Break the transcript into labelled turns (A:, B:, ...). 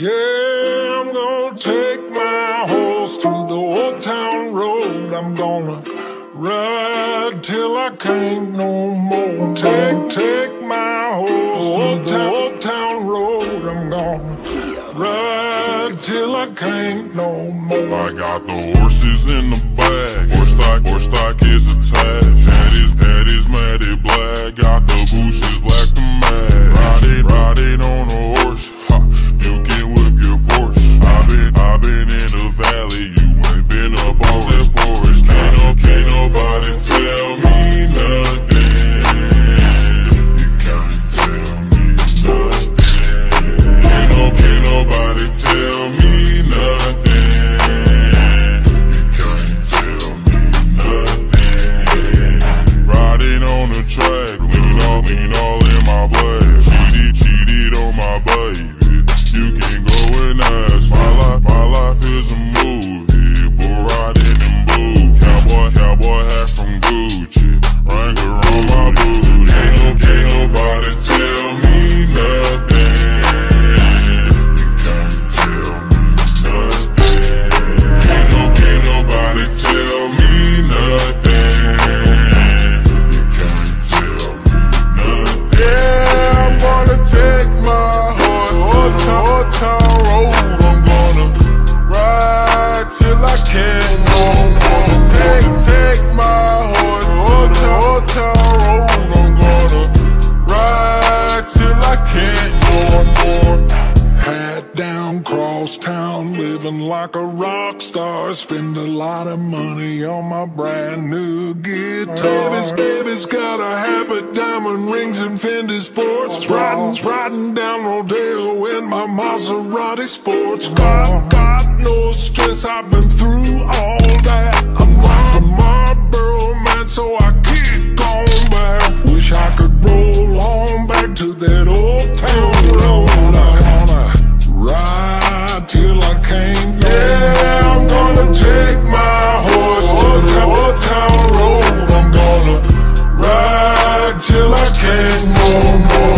A: Yeah, I'm gonna take my horse to the old town road. I'm gonna ride till I can't no more. Take, take my horse to the old town road. I'm gonna ride till I can't no more.
B: I got the horses in the back. Horse stock, horse stock is attached. Head is, head is matted black. Got the bushes track, lean all, lean all in my blood. Cheated, cheated on my baby. You can go and ask. My road. I'm gonna ride till I can't no more. Take, take my horse to the old town road. I'm gonna ride till I can't
A: living like a rock star. Spend a lot of money on my brand new guitar. Baby's, baby's got a habit, diamond rings and Fendi sports. Riding, riding down Rodeo in my Maserati sports. God, God knows stress, I've been through all that. I'm like a Marlboro man, so I keep going back. Wish I could roll on back to that old town until I can't no more.